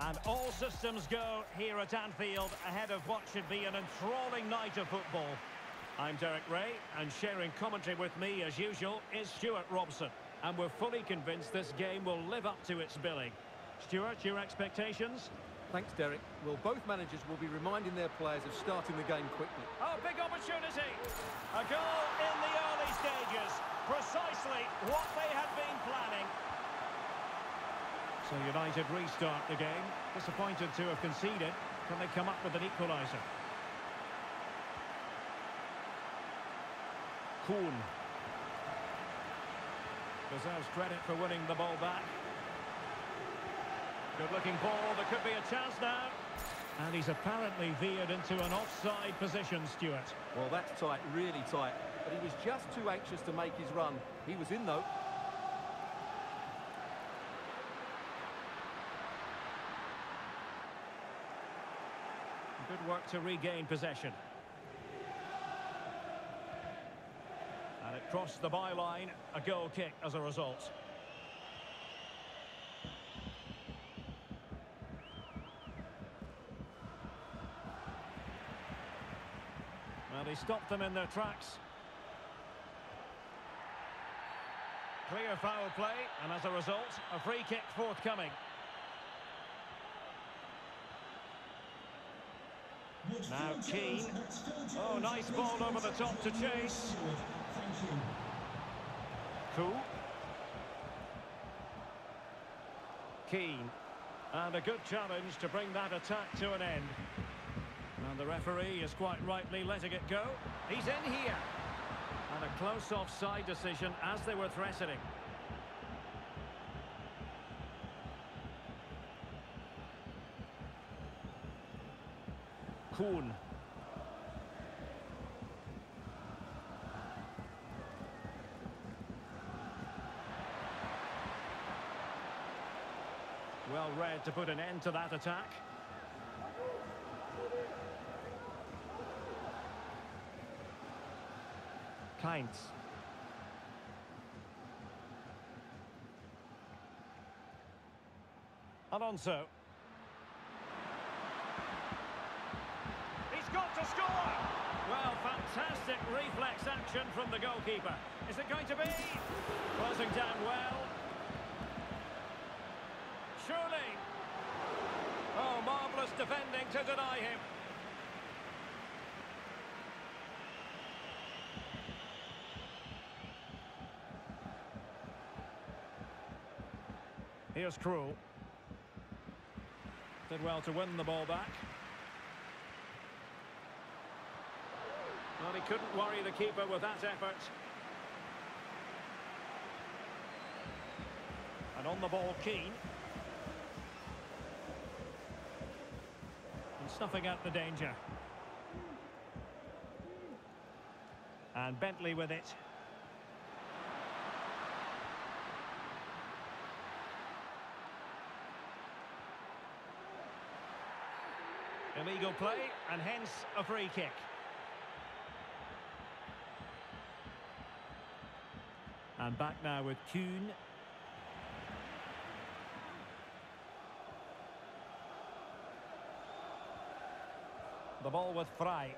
And all systems go here at Anfield ahead of what should be an enthralling night of football. I'm Derek Rae, and sharing commentary with me, as usual, is Stewart Robson. And we're fully convinced this game will live up to its billing. Stewart, your expectations? Thanks, Derek. Well, both managers will be reminding their players of starting the game quickly. Oh, big opportunity! A goal in the early stages. Precisely what they had been planning. So United restart the game. Disappointed to have conceded. Can they come up with an equaliser? Kuhn. Deserves credit for winning the ball back. Good looking ball, there could be a chance now. And he's apparently veered into an offside position, Stewart. Well, that's tight, really tight. But he was just too anxious to make his run. He was in, though. Good work to regain possession. And it crossed the byline, a goal kick as a result. Well, he stopped them in their tracks. Clear foul play, and as a result, a free kick forthcoming. Now Keane. Oh, nice ball over the top to chase. Cool. Keane. And a good challenge to bring that attack to an end. And the referee is quite rightly letting it go. He's in here. And a close offside decision as they were threatening. Kuhn. Well read to put an end to that attack. Kainz. Alonso. He's got to score! Well, fantastic reflex action from the goalkeeper. Is it going to be? Closing down well. Surely. Oh, marvellous defending to deny him. Here's Krul. Did well to win the ball back. He couldn't worry the keeper with that effort. And on the ball, Keane. And snuffing out the danger. And Bentley with it. Illegal play, and hence a free kick. And back now with Kuhn. The ball with Frey.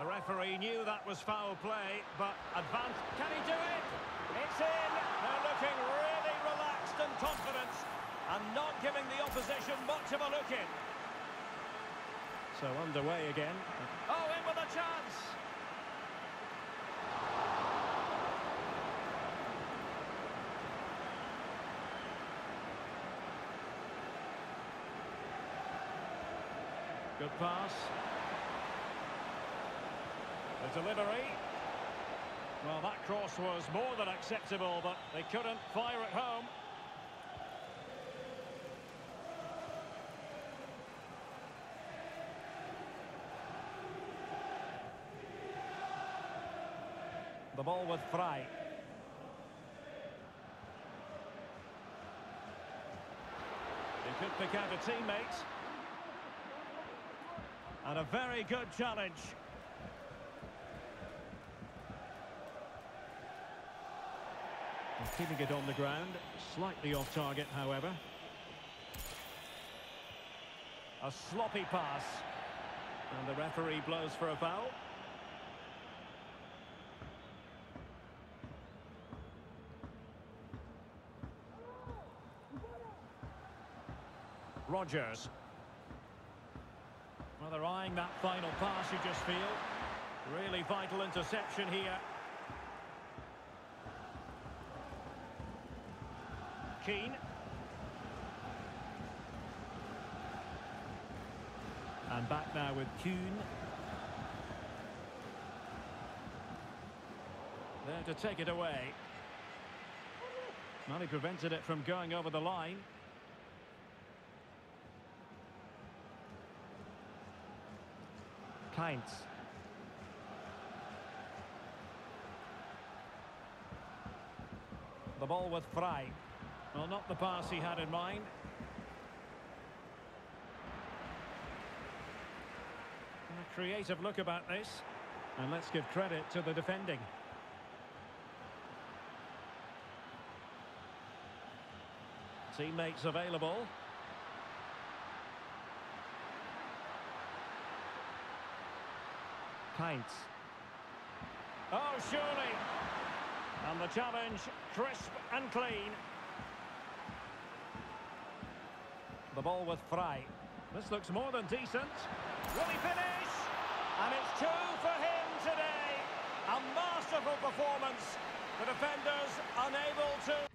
The referee knew that was foul play, but advanced. Can he do it? It's in. They're looking really relaxed and confident and not giving the opposition much of a look in. So underway again. Oh, in with a chance. Good pass. The delivery. Well, that cross was more than acceptable, but they couldn't fire at home. The ball with Fry. He could pick out a teammate. And a very good challenge. And keeping it on the ground, slightly off target, however. A sloppy pass. And the referee blows for a foul. Rodgers. Well, they're eyeing that final pass, you just feel. Really vital interception here. Keane. And back now with Kuhn. There to take it away. Well, he prevented it from going over the line. The ball with Frey. Well, not the pass he had in mind. A creative look about this. And let's give credit to the defending. Teammates available. Oh, surely. And the challenge, crisp and clean. The ball with Fry. This looks more than decent. Will he finish? And it's two for him today. A masterful performance. The defenders unable to...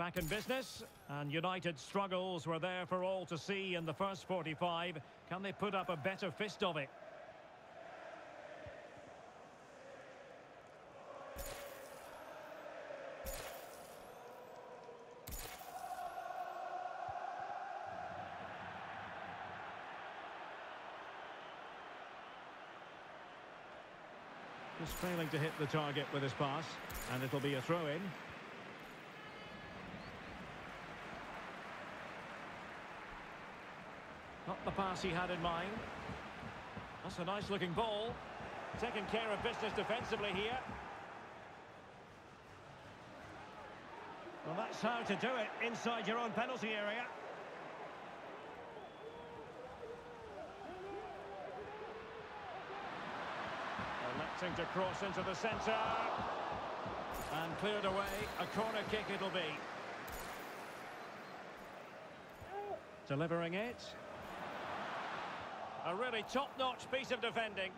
back in business and United's struggles were there for all to see in the first 45 can they put up a better fist of it? Just failing to hit the target with his pass and it'll be a throw-in Not the pass he had in mind. That's a nice looking ball. Taking care of business defensively here. Well, that's how to do it inside your own penalty area. Electing to cross into the centre. And cleared away. A corner kick it'll be. Delivering it. A really top-notch piece of defending.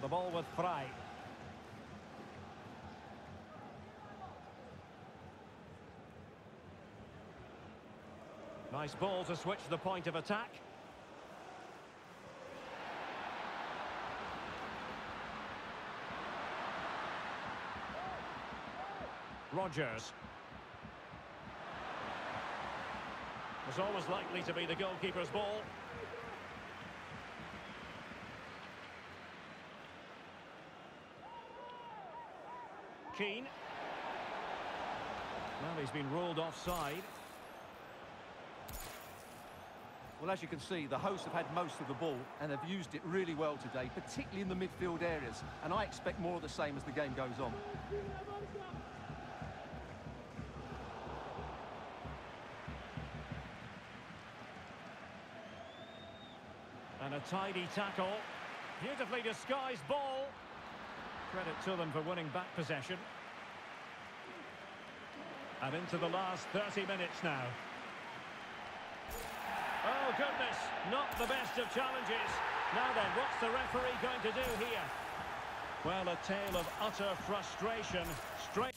The ball with Frey. Nice ball to switch the point of attack. Rodgers. Was always likely to be the goalkeeper's ball. Keane. Well, he's been ruled offside. Well, as you can see, the hosts have had most of the ball and have used it really well today, particularly in the midfield areas. And I expect more of the same as the game goes on. Tidy tackle. Beautifully disguised ball. Credit to them for winning back possession. And into the last 30 minutes now. Oh, goodness. Not the best of challenges. Now then, what's the referee going to do here? Well, a tale of utter frustration. Straight...